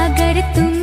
अगर तुम